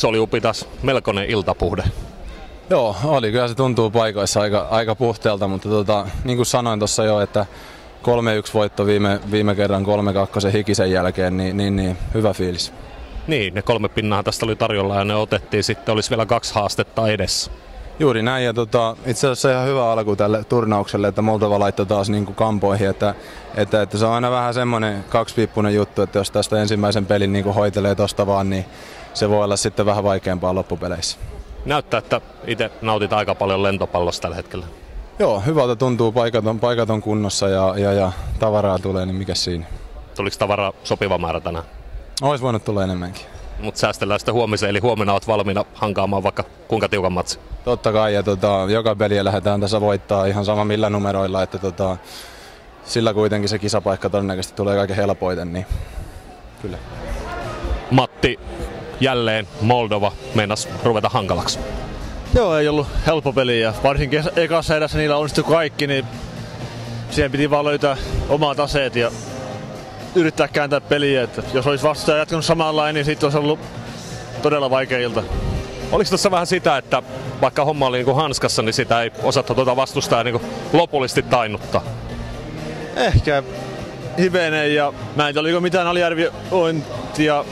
Soljupitas melkoinen iltapuhde. Joo, oli. Kyllä se tuntuu paikoissa aika, aika puhteelta, mutta tota, niin kuin sanoin tuossa jo, että 3-1 voitto viime, viime kerran 3-2 hikisen jälkeen, niin, niin, niin hyvä fiilis. Niin, ne kolme pinnaa tästä oli tarjolla ja ne otettiin sitten, olisi vielä kaksi haastetta edessä. Juuri näin, ja tota, itse asiassa ihan hyvä alku tälle turnaukselle, että Moldova laittoi taas niin kuin kampoihin, että, että, että, se on aina vähän semmoinen kaksipiippunen juttu, että jos tästä ensimmäisen pelin niin kuin hoitelee tosta vaan, niin se voi olla sitten vähän vaikeampaa loppupeleissä. Näyttää, että itse nautit aika paljon lentopallosta tällä hetkellä. Joo, hyvältä tuntuu, paikat on, paikat on kunnossa ja, ja, ja tavaraa tulee, niin mikä siinä? Tuliko tavaraa sopiva määrä tänään? Olisi voinut tulla enemmänkin. Mutta säästellään sitä huomiseen, eli huomenna olet valmiina hankaamaan vaikka kuinka tiukan matsi. Totta kai, ja tota, joka peliä lähdetään tässä voittaa ihan sama millä numeroilla, että tota, sillä kuitenkin se kisapaikka todennäköisesti tulee kaiken helpoiten, niin kyllä. Matti, jälleen Moldova meinas ruveta hankalaksi. Joo, ei ollut helppo peli ja varsinkin ekassa edessä niillä onnistui kaikki, niin siihen piti vaan löytää omat aseet ja yrittää kääntää peliä. Että jos olisi vastustaja jatkanut samanlainen, niin sitten olisi ollut todella vaikea ilta. Oliko tässä vähän sitä, että vaikka homma oli niin hanskassa, niin sitä ei osattu tuota vastustaa niin lopullisesti tainnuttaa? Ehkä hivenen ja mä en tiedä, oliko mitään aliarviointia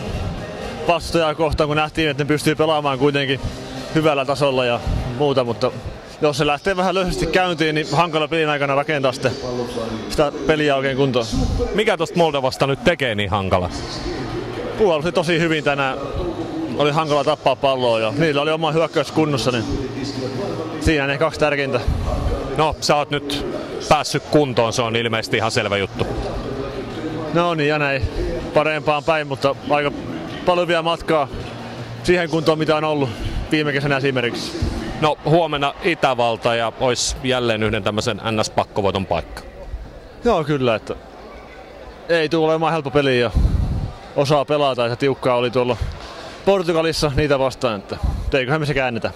vastustajaa kohtaan, kun nähtiin, että ne pystyy pelaamaan kuitenkin hyvällä tasolla ja muuta, mutta jos se lähtee vähän löysästi käyntiin, niin hankala pelin aikana rakentaa sitten sitä peliä oikein kuntoon. Mikä tuosta Moldovasta nyt tekee niin hankala? Puolusti tosi hyvin tänään. Oli hankala tappaa palloa ja niillä oli oma hyökkäys kunnossa, niin siinä ne kaksi tärkeintä. No, sä oot nyt päässyt kuntoon, se on ilmeisesti ihan selvä juttu. No niin, ja näin parempaan päin, mutta aika paljon vielä matkaa siihen kuntoon, mitä on ollut viime kesänä esimerkiksi. No huomenna Itävalta ja olisi jälleen yhden tämmöisen NS-pakkovoiton paikka. Joo kyllä, että ei tule olemaan helppo peli ja osaa pelata ja tiukkaa oli tuolla Portugalissa niitä vastaan, että eiköhän me se käännetä.